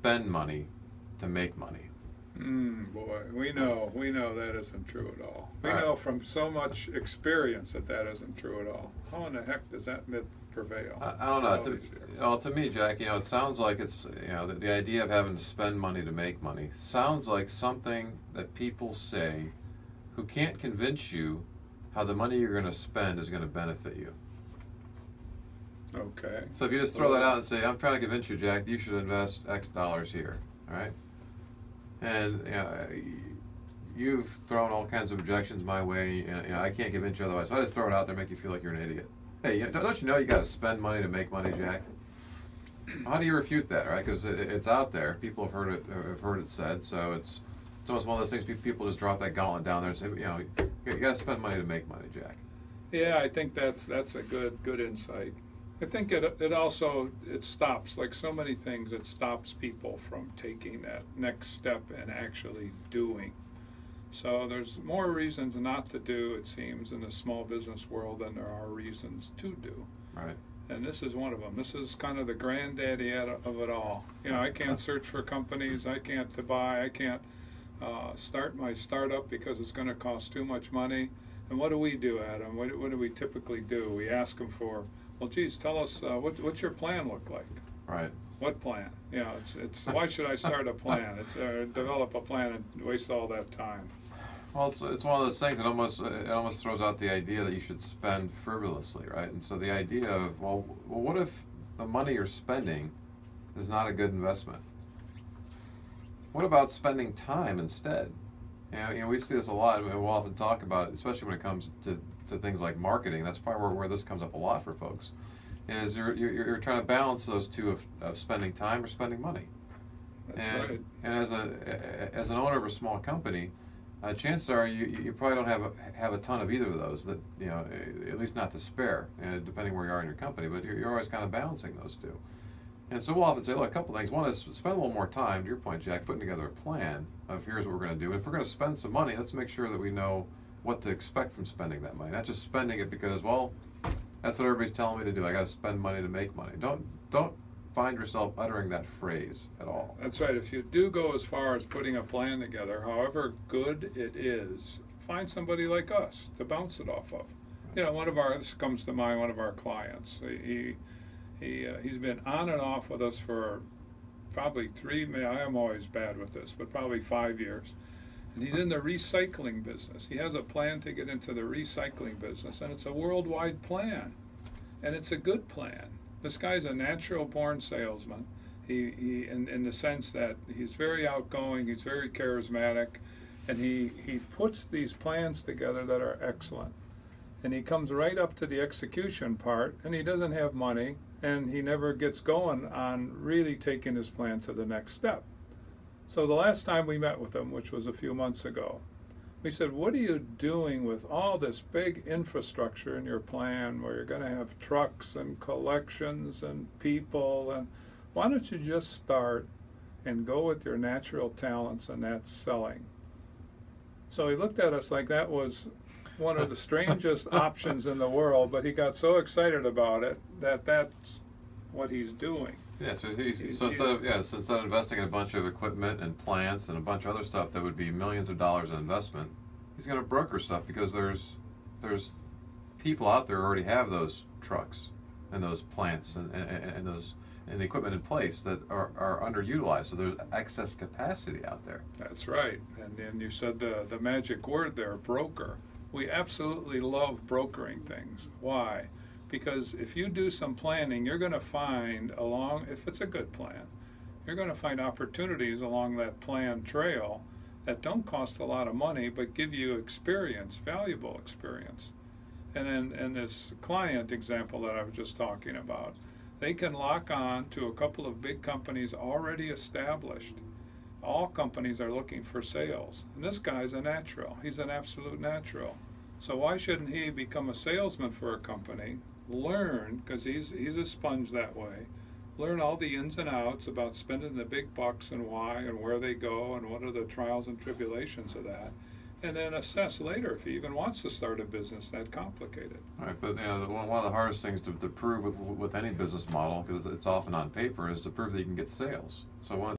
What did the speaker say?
spend money to make money. Mm, boy, we know, we know that isn't true at all. We Right. know from so much experience that that isn't true at all. How in the heck does that myth prevail? I, I don't know. To, well, to me, Jack, you know, it sounds like it's you know the, the idea of having to spend money to make money sounds like something that people say who can't convince you how the money you're going to spend is going to benefit you. Okay. So if you just throw that out and say, "I'm trying to convince you, Jack, that you should invest X dollars here," all right? And you know, you've thrown all kinds of objections my way. And, you know, I can't convince you otherwise. So I just throw it out there, and make you feel like you're an idiot. Hey, don't don't you know you got to spend money to make money, Jack? How do you refute that, right? Because it's out there. People have heard it. Have heard it said. So it's it's almost one of those things. People just drop that gauntlet down there and say, you know, you got to spend money to make money, Jack. Yeah, I think that's that's a good good insight. I think it it also it stops like so many things. It stops people from taking that next step and actually doing. So there's more reasons not to do, it seems, in the small business world than there are reasons to do. Right. And this is one of them. This is kind of the granddaddy of it all. You know, I can't search for companies. I can't to buy. I can't uh, start my startup because it's going to cost too much money. And what do we do, Adam? What, what do we typically do? We ask them for, well, geez, tell us uh, what, what's your plan look like? Right. What plan? You know, it's it's why should I start a plan? It's uh, develop a plan and waste all that time. Well, it's, it's one of those things that almost it almost throws out the idea that you should spend frivolously, right? And so the idea of well, well, what if the money you're spending is not a good investment? What about spending time instead? You know, you know we see this a lot, and we'll often talk about, it, especially when it comes to, to things like marketing. That's probably where, where this comes up a lot for folks. Is you're, you're, you're trying to balance those two of, of spending time or spending money. That's and, right. And as a as an owner of a small company, uh, chances are you, you probably don't have a, have a ton of either of those. That you know, at least not to spare, uh, depending where you are in your company. But you're, you're always kind of balancing those two. And so we'll often say, look, a couple things. One is spend a little more time. To your point, Jack, putting together a plan of here's what we're going to do. And if we're going to spend some money, let's make sure that we know what to expect from spending that money, not just spending it because well, that's what everybody's telling me to do. I got to spend money to make money. Don't don't find yourself uttering that phrase at all. That's right. If you do go as far as putting a plan together, however good it is, find somebody like us to bounce it off of. You know, one of our this comes to mind. One of our clients. He he uh, he's been on and off with us for probably three. may- I am always bad with this, but probably five years. And he's in the recycling business. He has a plan to get into the recycling business, and it's a worldwide plan, and it's a good plan. This guy's a natural born salesman. He, he in, in the sense that he's very outgoing, he's very charismatic, and he, he puts these plans together that are excellent. And he comes right up to the execution part, and he doesn't have money, and he never gets going on really taking his plan to the next step. So the last time we met with him, which was a few months ago, we said, What are you doing with all this big infrastructure in your plan where you're going to have trucks and collections and people? And why don't you just start and go with your natural talents, and that's selling? So he looked at us like that was one of the strangest options in the world, but he got so excited about it that that's what he's doing. Yeah, so he's, He's- so instead of yeah, so instead of investing in a bunch of equipment and plants and a bunch of other stuff that would be millions of dollars in investment, he's going to broker stuff because there's there's people out there who already have those trucks and those plants and, and, and those and the equipment in place that are, are underutilized. So there's excess capacity out there. That's right. And then you said the, the magic word there, broker. We absolutely love brokering things. Why? Because if you do some planning, you're going to find along, if it's a good plan, you're going to find opportunities along that plan trail that don't cost a lot of money but give you experience, valuable experience. And in, in this client example that I was just talking about, they can lock on to a couple of big companies already established all companies are looking for sales. And this guy's a natural. He's an absolute natural. So why shouldn't he become a salesman for a company, learn, because he's, he's a sponge that way, learn all the ins and outs about spending the big bucks and why and where they go and what are the trials and tribulations of that, and then assess later if he even wants to start a business that complicated. Right, but you know, one, one of the hardest things to, to prove with, with any business model, because it's often on paper, is to prove that you can get sales. So one